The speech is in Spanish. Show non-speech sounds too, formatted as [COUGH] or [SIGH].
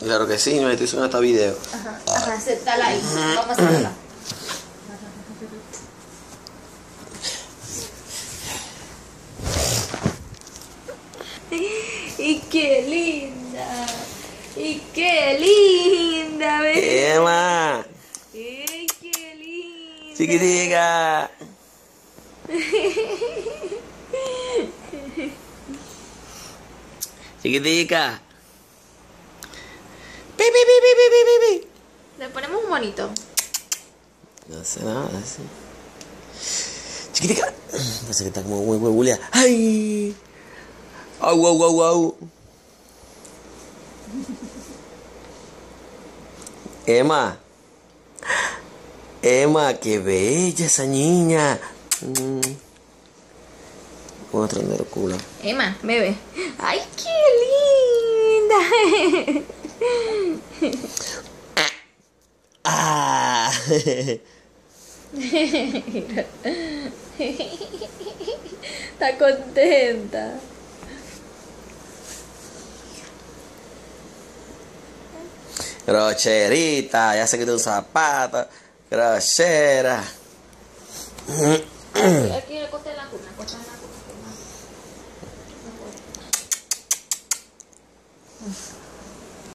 Claro que sí, no estoy haciendo este video. Ajá, ajá, acéptala ahí. Vamos a hacerla. [LAUGHS] Y qué linda. Y qué linda, bebé. Emma, Ay, qué linda. chiquitica. [LAUGHS] Chiquitica. Pi, pi, pi. Le ponemos un monito. No sé nada, sí. Chiquitica. Parece que está como muy huevulia. ¡Ay! ¡Au, au, au, au! Emma. Emma, qué bella esa niña. Mm. Otro el culo. Emma, bebé. Ay, qué linda. [LAUGHS] ah! [LAUGHS] tá contenta? crocherita, já aqui do sapato, Crochera. Aquí le cuna, cuna.